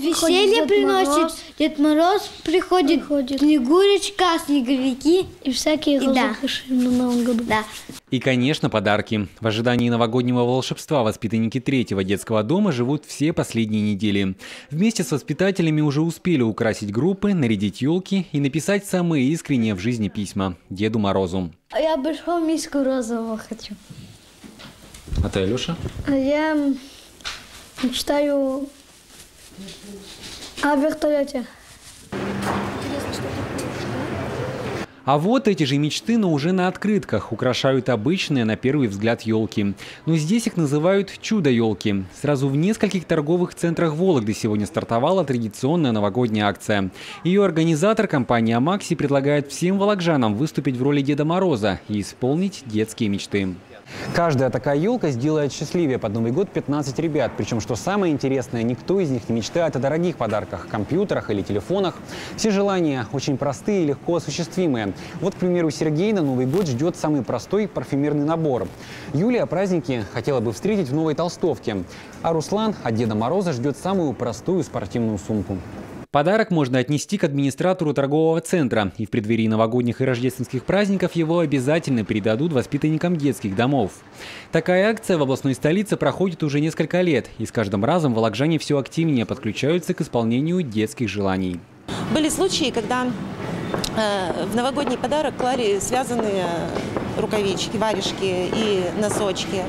Веселье Дед приносит, Мороз. Дед Мороз приходит, Приходит. Снегурочка, снеговики. И всякие И да. розыгрыши на Новом году. Да. И, конечно, подарки. В ожидании новогоднего волшебства воспитанники третьего детского дома живут все последние недели. Вместе с воспитателями уже успели украсить группы, нарядить елки и написать самые искренние в жизни письма Деду Морозу. А Я большую миску розового хочу. А ты, Алеша? А я мечтаю о вертолете. А вот эти же мечты, но уже на открытках, украшают обычные, на первый взгляд, елки. Но здесь их называют чудо-елки. Сразу в нескольких торговых центрах Вологды сегодня стартовала традиционная новогодняя акция. Ее организатор, компания «Макси», предлагает всем вологжанам выступить в роли Деда Мороза и исполнить детские мечты. Каждая такая елка сделает счастливее под Новый год 15 ребят. Причем, что самое интересное, никто из них не мечтает о дорогих подарках, компьютерах или телефонах. Все желания очень простые и легко осуществимые. Вот, к примеру, Сергей на Новый год ждет самый простой парфюмерный набор. Юлия праздники хотела бы встретить в новой толстовке. А Руслан от Деда Мороза ждет самую простую спортивную сумку. Подарок можно отнести к администратору торгового центра, и в преддверии новогодних и рождественских праздников его обязательно передадут воспитанникам детских домов. Такая акция в областной столице проходит уже несколько лет, и с каждым разом волокжане все активнее подключаются к исполнению детских желаний. Были случаи, когда в новогодний подарок клали связанные рукавички, варежки и носочки.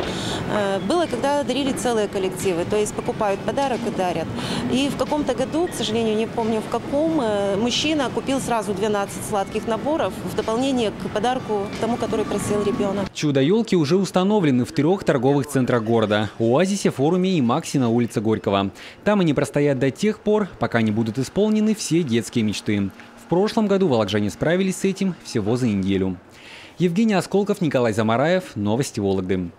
Э, было, когда дарили целые коллективы, то есть покупают подарок и дарят. И в каком-то году, к сожалению, не помню в каком, э, мужчина купил сразу 12 сладких наборов в дополнение к подарку тому, который просил ребенок. Чудо-елки уже установлены в трех торговых центрах города – Оазисе, Форуме и Макси на улице Горького. Там они простоят до тех пор, пока не будут исполнены все детские мечты. Прошлом году волокжане справились с этим всего за неделю. Евгений Осколков, Николай Замараев. Новости Вологды.